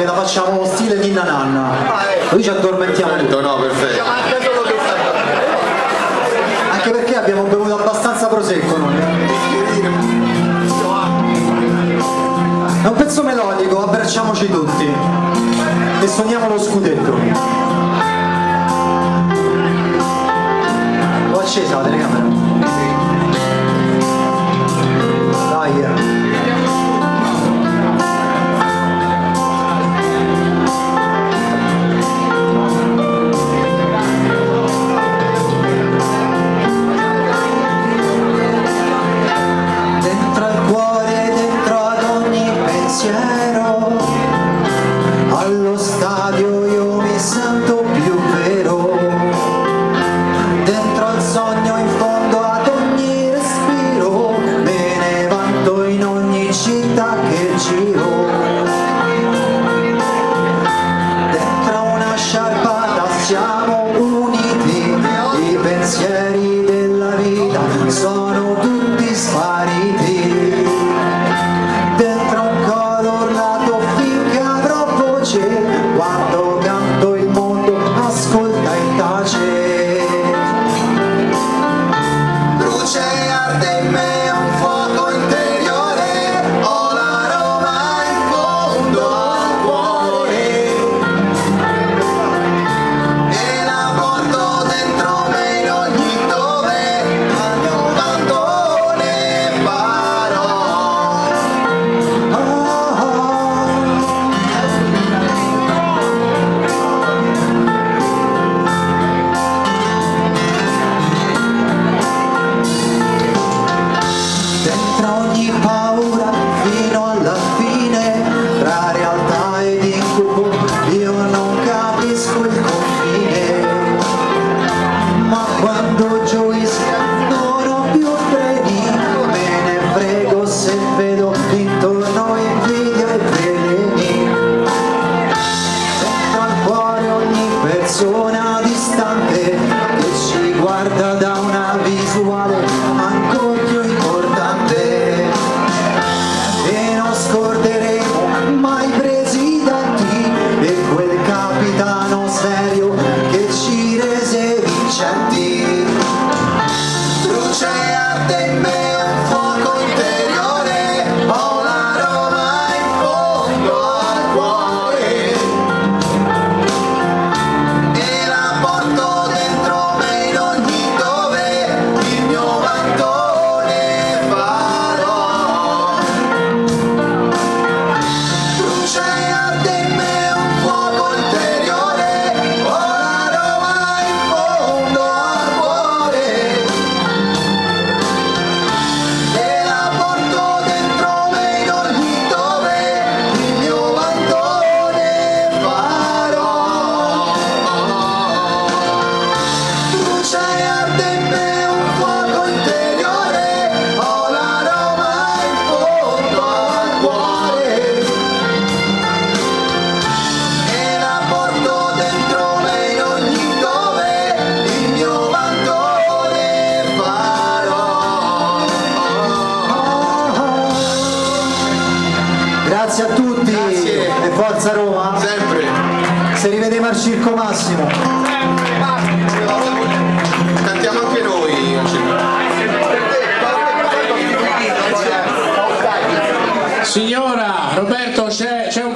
notte la facciamo uno stile di nananna. Noi ci addormentiamo. Perfetto, no, perfetto. Anche perché abbiamo bevuto abbastanza prosecco noi. Eh. È un pezzo melodico, abbracciamoci tutti e sogniamo lo scudetto. L'ho acceso la telecamera. soy. grazie a tutti grazie. e forza Roma. Sempre. Se rivedeva al Circo Massimo. Cantiamo anche noi Signora, Roberto c'è un